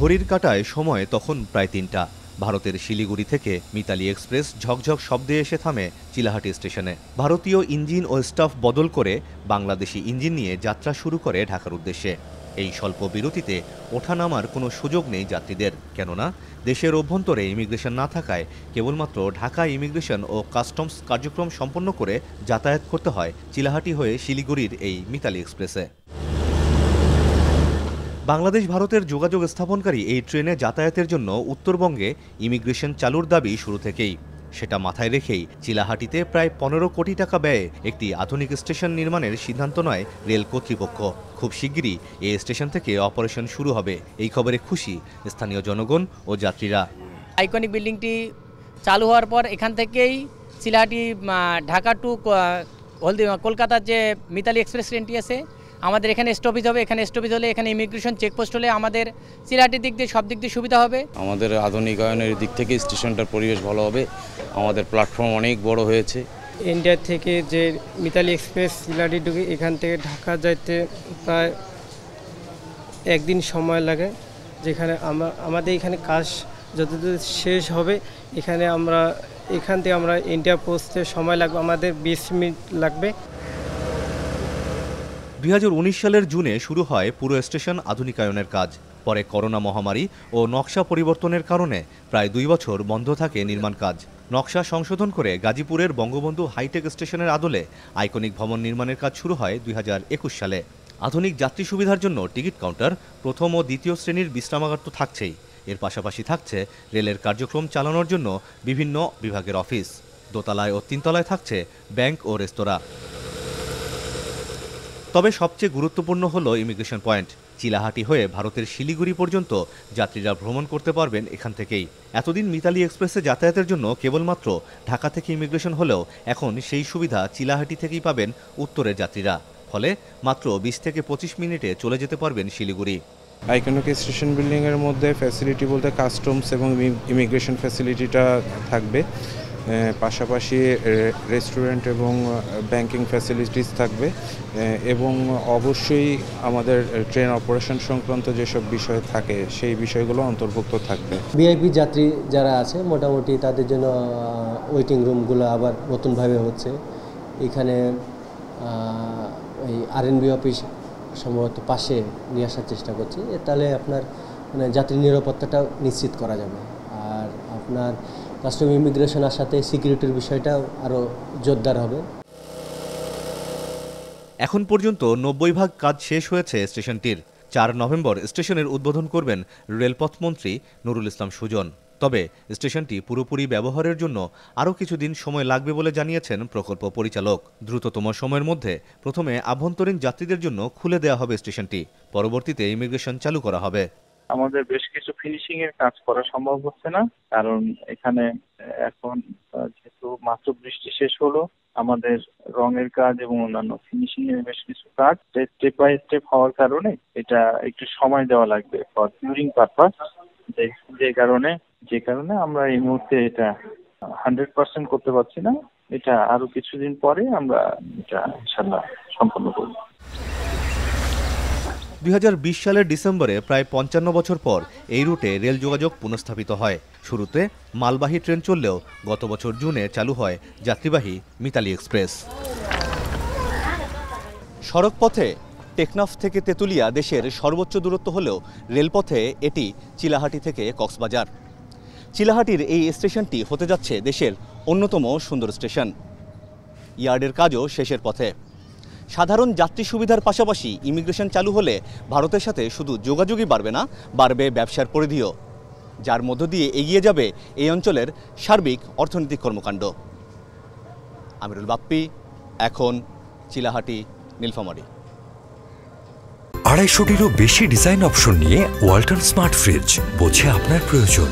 ঘড়ির কাটায় সময় তখন প্রায় তিনটা। ভারতের শিলিগুড়ি থেকে মিতালি এক্সপ্রেস ঝকঝক শব্দে এসে থামে চিলাহাটি স্টেশনে। ভারতীয় ইঞ্জিন ও স্টাফ বদল করে বাংলাদেশি ইঞ্জিন নিয়ে যাত্রা শুরু করে ঢাকার উদ্দেশ্যে। এই স্বল্প বিরতিতে ওঠানামার কোনো সুযোগ নেই যাত্রীদের। কেননা, দেশের অভ্যন্তরে ইমিগ্রেশন না থাকায় কেবলমাত্র ঢাকা ইমিগ্রেশন ও কাস্টমস কার্যক্রম সম্পন্ন করে যাতায়াত করতে হয় চিলাহাটি হয়ে শিলিগুড়ির এই মিতালি এক্সপ্রেসে। বাংলাদেশ ভারতের যোগাযোগ স্থাপনকারী এই ট্রেনে যাতায়াতের জন্য উত্তরবঙ্গে ইমিগ্রেশন চালুর দাবি শুরু থেকেই। সেটা মাথায় রেখেই চিলাহাটিতে প্রায় পনেরো কোটি টাকা ব্যয়ে একটি আধুনিক স্টেশন নির্মাণের সিদ্ধান্ত নয় রেল কর্তৃপক্ষ। খুব শিগগিরই এই স্টেশন থেকে অপারেশন শুরু হবে। এই খবরে খুশি স্থানীয় জনগণ ও যাত্রীরা। আইকনিক বিল্ডিংটি চালু হওয়ার পর এখান থেকেই চিলাহাটি ঢাকা টু কলকাতার যে মিতালি এক্সপ্রেস ট্রেনটি আছে আমাদের এখানে স্টপেজ হবে এখানে স্টপেজ হলে এখানে ইমিগ্রেশন চেকপোস্ট হলে আমাদের চিলাহাটির দিক দিয়ে সব দিক দিয়ে সুবিধা হবে। আমাদের আধুনিকায়নের দিক থেকে স্টেশনটার পরিবেশ ভালো হবে। আমাদের প্ল্যাটফর্ম অনেক বড় হয়েছে। ইন্ডিয়া থেকে যে মিতালি এক্সপ্রেস চিলাটি ঢুকে এখান থেকে ঢাকা যাইতে প্রায় একদিন সময় লাগে। যেখানে আমরা আমাদের এখানে কাজ যতদূর শেষ হবে এখানে আমরা এখান থেকে আমরা ইন্ডিয়া পৌঁছতে সময় লাগবে আমাদের বিশ মিনিট লাগবে। দুই হাজার উনিশ সালের জুনে শুরু হয় পুরো স্টেশন আধুনিকায়নের কাজ। পরে করোনা মহামারী ও নকশা পরিবর্তনের কারণে প্রায় দুই বছর বন্ধ থাকে নির্মাণ কাজ। নকশা সংশোধন করে গাজীপুরের বঙ্গবন্ধু হাইটেক স্টেশনের আদলে আইকনিক ভবন নির্মাণের কাজ শুরু হয় দুই হাজার একুশ সালে। আধুনিক যাত্রী সুবিধার জন্য টিকিট কাউন্টার প্রথম ও দ্বিতীয় শ্রেণির বিশ্রামাগার তো থাকছেই। এর পাশাপাশি থাকছে রেলের কার্যক্রম চালানোর জন্য বিভিন্ন বিভাগের অফিস। দোতলায় ও তিনতলায় থাকছে ব্যাংক ও রেস্তোরাঁ। তবে সবচেয়ে গুরুত্বপূর্ণ হলো ইমিগ্রেশন পয়েন্ট। চিলাহাটি হয়ে ভারতের শিলিগুড়ি পর্যন্ত যাত্রীরা ভ্রমণ করতে পারবেন এখান থেকেই। এতদিন মিতালি এক্সপ্রেসে যাতায়াতের জন্য কেবলমাত্র ঢাকা থেকে ইমিগ্রেশন হলেও এখন সেই সুবিধা চিলাহাটি থেকেই পাবেন উত্তরের যাত্রীরা। ফলে মাত্র বিশ থেকে পঁচিশ মিনিটে চলে যেতে পারবেন শিলিগুড়ি। আইকনিক স্টেশন বিল্ডিংয়ের মধ্যে ফ্যাসিলিটি বলতে কাস্টমস এবং ইমিগ্রেশন ফ্যাসিলিটিটা থাকবে। পাশাপাশি রেস্টুরেন্ট এবং ব্যাংকিং ফ্যাসিলিটিস থাকবে। এবং অবশ্যই আমাদের ট্রেন অপারেশন সংক্রান্ত যেসব বিষয় থাকে, সেই বিষয়গুলো অন্তর্ভুক্ত থাকবে। ভিআইপি যাত্রী যারা আছে, মোটামুটি তাদের জন্য ওয়েটিং রুমগুলো আবার নতুনভাবে হচ্ছে। এখানে এই আরএনবি অফিস সম্ভবত পাশে নিয়ে আসার চেষ্টা করছি। তাহলে আপনার মানে যাত্রী নিরাপত্তাটাও নিশ্চিত করা যাবে। আর আপনার কাস্টম ইমিগ্রেশন আসাতে সিকিউরিটির বিষয়টাও আরও জোরদার হবে। এখন পর্যন্ত নব্বই ভাগ কাজ শেষ হয়েছে স্টেশনটির। চার নভেম্বর স্টেশনের উদ্বোধন করবেন রেলপথমন্ত্রী নুরুল ইসলাম সুজন। তবে স্টেশনটি পুরোপুরি ব্যবহারের জন্য আরও কিছুদিন সময় লাগবে বলে জানিয়েছেন প্রকল্প পরিচালক। দ্রুততম সময়ের মধ্যে প্রথমে আভ্যন্তরীণ যাত্রীদের জন্য খুলে দেওয়া হবে স্টেশনটি। পরবর্তীতে ইমিগ্রেশন চালু করা হবে। আমাদের বেশ কিছু ফিনিশিং এর কাজ করা সম্ভব হচ্ছে না। কারণ এখানে এখন যেহেতু মাত্র বৃষ্টি শেষ হলো, আমাদের রঙের কাজ এবং অন্যান্য ফিনিশিং এর বেশ কিছু কাজ স্টেপ বাই স্টেপ হওয়ার কারণে এটা একটু সময় দেওয়া লাগবে ফর কিউরিং পারপাস যে কারণে যে কারণে আমরা এই মুহূর্তে এটা হান্ড্রেড পার্সেন্ট করতে পারছি না। এটা আরও কিছুদিন পরে আমরা এটা ইনশাল্লাহ সম্পন্ন করব। দুই হাজার বিশ সালের ডিসেম্বরে প্রায় পঞ্চান্ন বছর পর এই রুটে রেল যোগাযোগ পুনঃস্থাপিত হয়। শুরুতে মালবাহী ট্রেন চললেও গত বছর জুনে চালু হয় যাত্রীবাহী মিতালি এক্সপ্রেস। সড়কপথে টেকনাফ থেকে তেঁতুলিয়া দেশের সর্বোচ্চ দূরত্ব হলেও রেলপথে এটি চিলাহাটি থেকে কক্সবাজার। চিলাহাটির এই স্টেশনটি হতে যাচ্ছে দেশের অন্যতম সুন্দর স্টেশন। ইয়ার্ডের কাজও শেষের পথে। সাধারণ যাত্রী সুবিধার পাশাপাশি ইমিগ্রেশন চালু হলে ভারতের সাথে শুধু যোগাযোগই বাড়বে না, বাড়বে ব্যবসার পরিধিও। যার মধ্য দিয়ে এগিয়ে যাবে এই অঞ্চলের সার্বিক অর্থনৈতিক কর্মকাণ্ড। আমিরুল বাপ্পি, এখন চিলাহাটি, নীলফামারি। আড়াইশোটিরও বেশি ডিজাইন অপশন নিয়ে ওয়াল্টন স্মার্ট ফ্রিজ বোঝে আপনার প্রয়োজন।